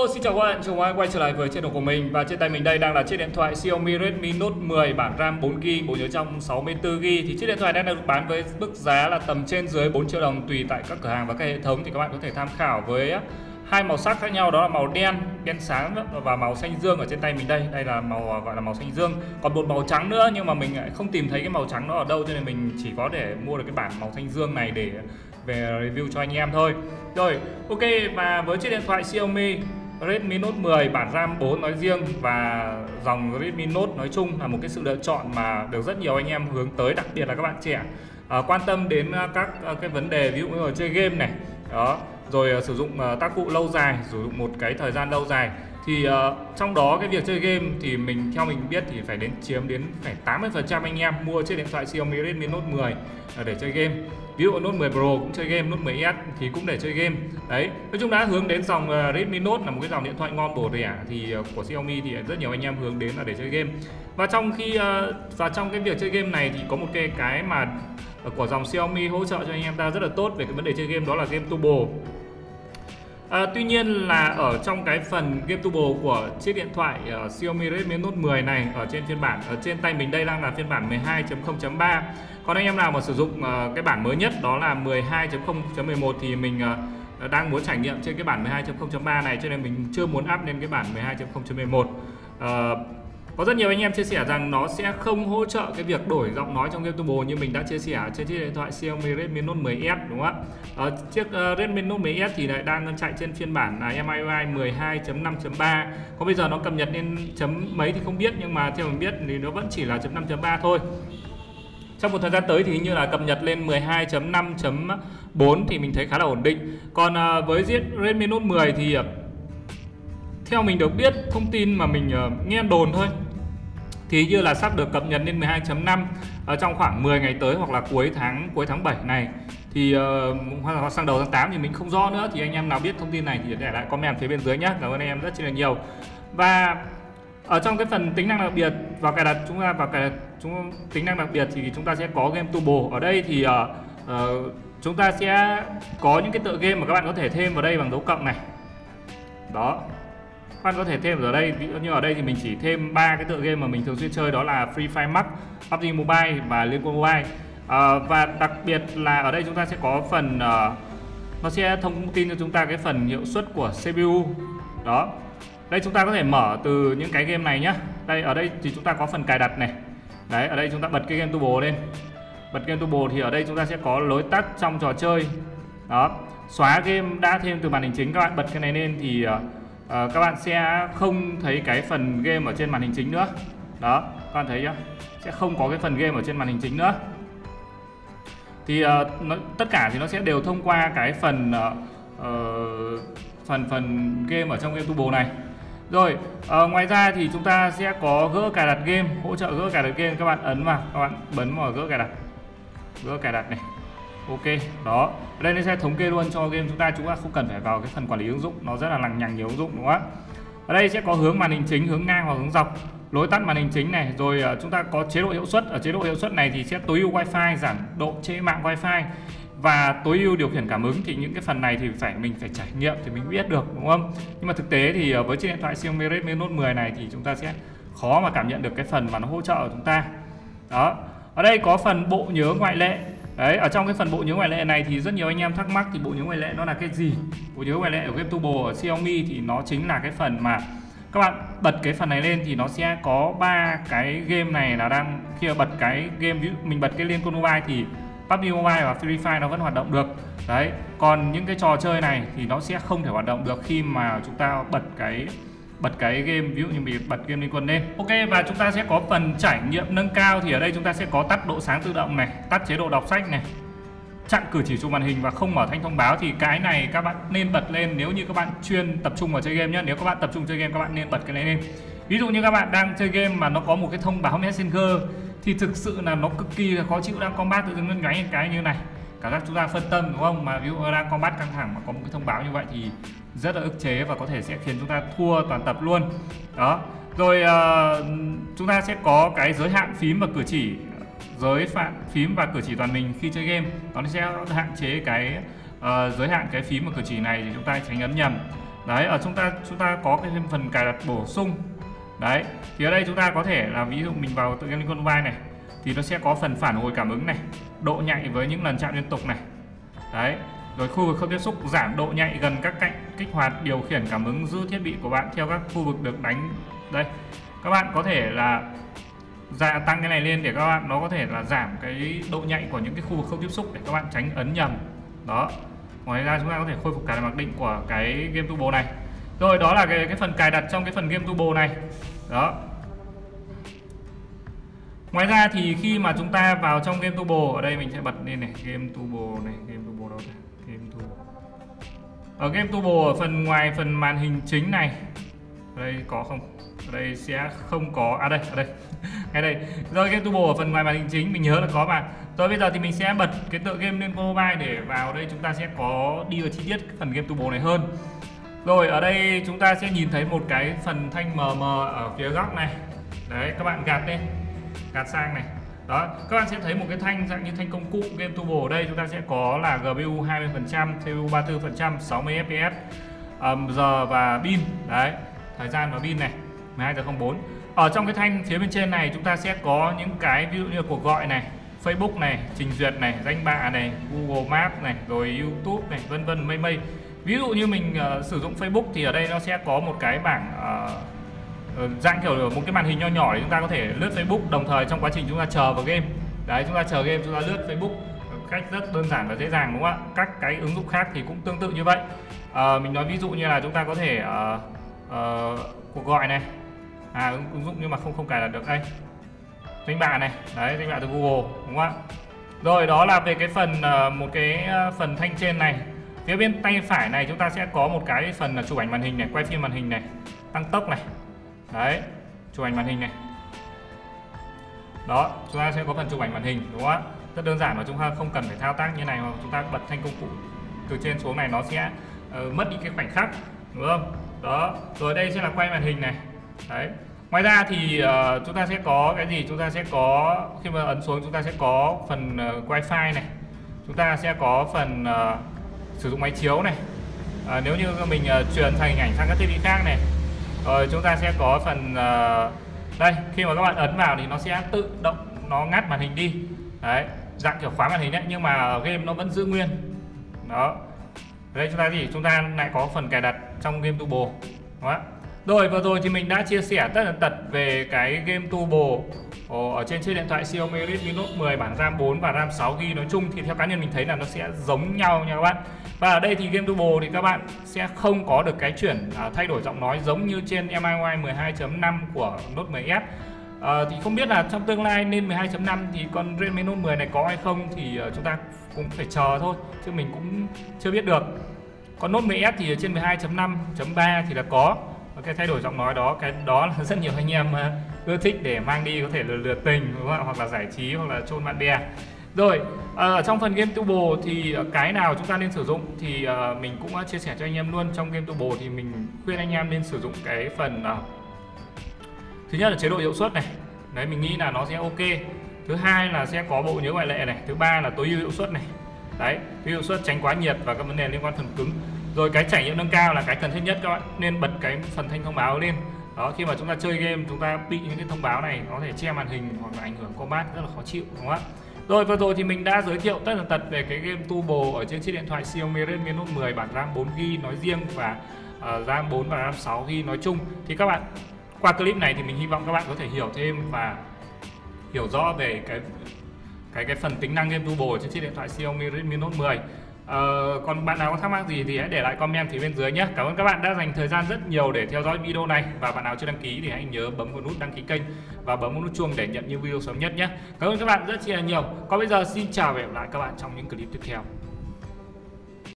Hello, xin chào các bạn, chào mừng quay trở lại với channel của mình và trên tay mình đây đang là chiếc điện thoại Xiaomi Redmi Note 10 bản RAM 4GB, bộ nhớ trong 64GB thì chiếc điện thoại đang được bán với mức giá là tầm trên dưới 4 triệu đồng tùy tại các cửa hàng và các hệ thống thì các bạn có thể tham khảo với hai màu sắc khác nhau đó là màu đen, đen sáng và màu xanh dương ở trên tay mình đây. Đây là màu à, gọi là màu xanh dương. Còn một màu trắng nữa nhưng mà mình lại không tìm thấy cái màu trắng nó ở đâu cho nên mình chỉ có để mua được cái bản màu xanh dương này để về review cho anh em thôi. Rồi, ok và với chiếc điện thoại Xiaomi Redmi Note 10 bản RAM 4 nói riêng và dòng Redmi Note nói chung là một cái sự lựa chọn mà được rất nhiều anh em hướng tới đặc biệt là các bạn trẻ. À, quan tâm đến à, các à, cái vấn đề ví dụ như là chơi game này đó rồi uh, sử dụng uh, tác vụ lâu dài sử dụng một cái thời gian lâu dài thì uh, trong đó cái việc chơi game thì mình theo mình biết thì phải đến chiếm đến phải 80% anh em mua chiếc điện thoại Xiaomi Redmi Note 10 ờ, để chơi game. Ví dụ Note 10 Pro cũng chơi game Note 10s thì cũng để chơi game. Đấy nói chung đã hướng đến dòng uh, Redmi Note là một cái dòng điện thoại ngon bổ rẻ thì uh, của Xiaomi thì rất nhiều anh em hướng đến là để chơi game. Và trong khi uh, và trong cái việc chơi game này thì có một cái cái mà của dòng Xiaomi hỗ trợ cho anh em ta rất là tốt về cái vấn đề chơi game đó là game turbo À, tuy nhiên là ở trong cái phần game turbo của chiếc điện thoại uh, Xiaomi Redmi Note 10 này ở trên phiên bản ở trên tay mình đây đang là phiên bản 12.0.3 còn anh em nào mà sử dụng uh, cái bản mới nhất đó là 12.0.11 thì mình uh, đang muốn trải nghiệm trên cái bản 12.0.3 này cho nên mình chưa muốn up lên cái bản 12.0.11 uh, có rất nhiều anh em chia sẻ rằng nó sẽ không hỗ trợ cái việc đổi giọng nói trong game turbo như mình đã chia sẻ trên chiếc điện thoại Xiaomi Redmi Note 10s đúng không ạ? Ờ, chiếc uh, Redmi Note 10s thì lại đang chạy trên phiên bản là MIUI 12.5.3. Có bây giờ nó cập nhật lên chấm mấy thì không biết nhưng mà theo mình biết thì nó vẫn chỉ là chấm 5.3 thôi. Trong một thời gian tới thì như là cập nhật lên 12.5.4 thì mình thấy khá là ổn định. Còn uh, với chiếc Redmi Note 10 thì uh, theo mình được biết thông tin mà mình nghe đồn thôi thì như là sắp được cập nhật lên 12.5 ở ờ, trong khoảng 10 ngày tới hoặc là cuối tháng cuối tháng 7 này. Thì uh, hoặc là sang đầu tháng 8 thì mình không rõ nữa. Thì anh em nào biết thông tin này thì để lại comment phía bên dưới nhé cảm ơn anh em rất là nhiều. Và ở trong cái phần tính năng đặc biệt và cài đặt chúng ta vào cài đặt chúng tính năng đặc biệt thì chúng ta sẽ có game turbo ở đây thì uh, uh, chúng ta sẽ có những cái tựa game mà các bạn có thể thêm vào đây bằng dấu cộng này. Đó bạn có thể thêm ở đây ví dụ như ở đây thì mình chỉ thêm ba cái tựa game mà mình thường xuyên chơi đó là Free Fire Max, PUBG Mobile và Liên Quân Mobile. À, và đặc biệt là ở đây chúng ta sẽ có phần uh, nó sẽ thông tin cho chúng ta cái phần hiệu suất của CPU đó. Đây chúng ta có thể mở từ những cái game này nhá. Đây ở đây thì chúng ta có phần cài đặt này. Đấy ở đây chúng ta bật cái game turbo lên. Bật game turbo thì ở đây chúng ta sẽ có lối tắt trong trò chơi. Đó. Xóa game đã thêm từ màn hình chính các bạn bật cái này lên thì uh, à, các bạn sẽ không thấy cái phần game ở trên màn hình chính nữa. Đó các bạn thấy chưa? Sẽ không có cái phần game ở trên màn hình chính nữa. Thì uh, nó, tất cả thì nó sẽ đều thông qua cái phần uh, phần phần game ở trong game turbo này. Rồi uh, ngoài ra thì chúng ta sẽ có gỡ cài đặt game hỗ trợ gỡ cài đặt game. Các bạn ấn vào các bạn bấm vào gỡ cài đặt. Gỡ cài đặt này ok, đó. Ở đây nó sẽ thống kê luôn cho game chúng ta chúng ta không cần phải vào cái phần quản lý ứng dụng. Nó rất là lằng nhằng, nhiều ứng dụng, đúng không ạ? Ở đây sẽ có hướng màn hình chính, hướng ngang hoặc hướng dọc. Lối tắt màn hình chính này, rồi ờ, chúng ta có chế độ hiệu suất. Ở chế độ hiệu suất này thì sẽ tối ưu wifi, giảm độ trễ mạng wifi. Và tối ưu điều khiển cảm ứng thì những cái phần này thì phải, mình phải trải nghiệm thì mình biết được, đúng không? Nhưng mà thực tế thì ờ, với chiếc điện thoại Xiaomi Redmi Note 10 này thì chúng ta sẽ khó mà cảm nhận được cái phần mà nó hỗ trợ của chúng ta. Đó. Ở đây có phần bộ nhớ ngoại lệ. Đấy, ở trong cái phần bộ nhớ ngoại lệ này thì rất nhiều anh em thắc mắc thì bộ nhớ ngoại lệ nó là cái gì? Bộ nhớ ngoại lệ ở game turbo ở Xiaomi thì nó chính là cái phần mà các bạn bật cái phần này lên thì nó sẽ có ba cái game này là đang khi mà bật cái game ví dụ mình bật cái liên quân mobile thì PUBG Mobile và Free Fire nó vẫn hoạt động được đấy còn những cái trò chơi này thì nó sẽ không thể hoạt động được khi mà chúng ta bật cái bật cái game, ví dụ như mình bật game liên quân lên. Ok, và chúng ta sẽ có phần trải nghiệm nâng cao. Thì ở đây chúng ta sẽ có tắt độ sáng tự động này, tắt chế độ đọc sách này, chặn cử chỉ chung màn hình và không mở thanh thông báo. Thì cái này các bạn nên bật lên nếu như các bạn chuyên tập trung vào chơi game nhé nếu các bạn tập trung chơi game, các bạn nên bật cái này lên. Ví dụ như các bạn đang chơi game mà nó có một cái thông báo messenger, thì thực sự là nó cực kỳ là khó chịu. Đang combat tự dưng nó nháy cái như này cả các chúng ta phân tâm đúng không? Mà ví dụ đang combat căng thẳng mà có một cái thông báo như vậy thì rất là ức chế và có thể sẽ khiến chúng ta thua toàn tập luôn. Đó. Rồi uh, chúng ta sẽ có cái giới hạn phím và cử chỉ giới hạn phím và cử chỉ toàn mình khi chơi game. Nó sẽ hạn chế cái uh, giới hạn cái phím và cử chỉ này thì chúng ta tránh ấn nhầm. Đấy ở chúng ta chúng ta có cái thêm phần cài đặt bổ sung. Đấy thì ở đây chúng ta có thể là ví dụ mình vào tự game Lincoln Mobile này thì nó sẽ có phần phản hồi cảm ứng này độ nhạy với những lần chạm liên tục này. Đấy rồi khu vực không tiếp xúc giảm độ nhạy gần các cạnh kích hoạt điều khiển cảm ứng giữ thiết bị của bạn theo các khu vực được đánh. Đây các bạn có thể là gia tăng cái này lên để các bạn nó có thể là giảm cái độ nhạy của những cái khu vực không tiếp xúc để các bạn tránh ấn nhầm. Đó ngoài ra chúng ta có thể khôi phục cả mặc định của cái game turbo này. Rồi đó là cái, cái phần cài đặt trong cái phần game turbo này. Đó ngoài ra thì khi mà chúng ta vào trong game turbo ở đây mình sẽ bật lên này, game turbo này, game turbo đâu này game turbo ở game turbo ở phần ngoài phần màn hình chính này, ở đây có không? Ở đây sẽ không có à đây, ở đây. Ngay đây. Rồi game turbo ở phần ngoài màn hình chính, mình nhớ là có mà. Rồi bây giờ thì mình sẽ bật cái tựa game lên mobile để vào đây chúng ta sẽ có đi vào chi tiết phần game turbo này hơn. Rồi, ở đây chúng ta sẽ nhìn thấy một cái phần thanh mờ mờ ở phía góc này. Đấy, các bạn gạt lên gạt sang này. Đó các bạn sẽ thấy một cái thanh dạng như thanh công cụ game turbo ở đây. Chúng ta sẽ có là GPU 20% CPU 34% 60 fps um, giờ và pin. Đấy thời gian và pin này 12 giờ 04 ở trong cái thanh phía bên trên này chúng ta sẽ có những cái ví dụ như cuộc gọi này Facebook này trình duyệt này danh bạ này Google Maps này rồi YouTube này vân vân mây mây. Ví dụ như mình uh, sử dụng Facebook thì ở đây nó sẽ có một cái bảng uh, Ờ, dạng kiểu một cái màn hình nho nhỏ để chúng ta có thể lướt Facebook đồng thời trong quá trình chúng ta chờ vào game. Đấy chúng ta chờ game chúng ta lướt Facebook cách rất đơn giản và dễ dàng đúng không ạ? Các cái ứng dụng khác thì cũng tương tự như vậy. À, mình nói ví dụ như là chúng ta có thể uh, uh, cuộc gọi này. À ứng, ứng dụng nhưng mà không không cài đặt được. Đây danh bạ này. Đấy danh bạ từ Google đúng không ạ? Rồi đó là về cái phần uh, một cái phần thanh trên này. Phía bên tay phải này chúng ta sẽ có một cái phần là chụp ảnh màn hình này quay phim màn hình này tăng tốc này đấy chụp ảnh màn hình này. Đó chúng ta sẽ có phần chụp ảnh màn hình đúng không ạ? Rất đơn giản và chúng ta không cần phải thao tác như này mà chúng ta bật thanh công cụ từ trên xuống này nó sẽ uh, mất đi cái khoảnh khắc đúng không? Đó rồi đây sẽ là quay màn hình này. Đấy. Ngoài ra thì uh, chúng ta sẽ có cái gì? Chúng ta sẽ có khi mà ấn xuống chúng ta sẽ có phần uh, wifi này. Chúng ta sẽ có phần uh, sử dụng máy chiếu này. Uh, nếu như mình uh, truyền thành ảnh sang các thiết bị khác này rồi chúng ta sẽ có phần uh, đây khi mà các bạn ấn vào thì nó sẽ tự động nó ngắt màn hình đi. Đấy dạng kiểu khóa màn hình đấy nhưng mà game nó vẫn giữ nguyên. Đó. Đây chúng ta gì chúng ta lại có phần cài đặt trong game turbo đó rồi vừa rồi thì mình đã chia sẻ tất tần tật về cái game turbo ở trên chiếc điện thoại Xiaomi Redmi Note 10 bản RAM 4 và RAM 6GB nói chung thì theo cá nhân mình thấy là nó sẽ giống nhau nha các bạn. Và ở đây thì game turbo thì các bạn sẽ không có được cái chuyển à, thay đổi giọng nói giống như trên MIUI 12.5 của Note 10s. À, ờ, thì không biết là trong tương lai lên 12.5 thì con Redmi Note 10 này có hay không thì uh, chúng ta cũng phải chờ thôi chứ mình cũng chưa biết được. Còn Note 10s thì ở trên 12.5.3 thì là có cái thay đổi giọng nói đó cái đó là rất nhiều anh em ờ, ưa thích để mang đi có thể là lừa tình đúng không? hoặc là giải trí hoặc là chôn bạn bè rồi ở trong phần game turbo thì ờ, cái nào chúng ta nên sử dụng thì mình cũng chia sẻ cho anh em luôn. Trong game turbo thì mình khuyên anh em nên sử dụng cái phần thứ nhất là chế độ hiệu suất này. Đấy mình nghĩ là nó sẽ ok. Thứ hai là sẽ có bộ nhớ ngoại lệ này. Thứ ba là tối ưu hiệu suất này. Đấy hiệu suất tránh quá nhiệt và các vấn đề liên quan phần cứng. Rồi cái trải nghiệm nâng cao là cái cần thiết nhất các bạn. Nên bật cái phần thanh thông báo lên. Đó khi mà chúng ta chơi game chúng ta bị những cái thông báo này có thể che màn hình hoặc là ảnh hưởng combat rất là khó chịu đúng không ạ rồi vừa rồi thì mình đã giới thiệu tất là tật về cái game turbo ở trên chiếc điện thoại Xiaomi Redmi Note 10 bản RAM 4GB nói riêng và uh, RAM 4 và RAM 6GB nói chung. Thì các bạn qua clip này thì mình hy vọng các bạn có thể hiểu thêm và hiểu rõ về cái cái cái phần tính năng game turbo trên chiếc điện thoại Xiaomi Redmi Note 10 Ờ, còn bạn nào có thắc mắc gì thì hãy để lại comment phía bên dưới nhé. Cảm ơn các bạn đã dành thời gian rất nhiều để theo dõi video này. Và bạn nào chưa đăng ký thì hãy nhớ bấm vào nút đăng ký kênh Và bấm vào nút chuông để nhận những video sớm nhất nhé. Cảm ơn các bạn rất là nhiều. Còn bây giờ xin chào và hẹn gặp lại các bạn trong những clip tiếp theo.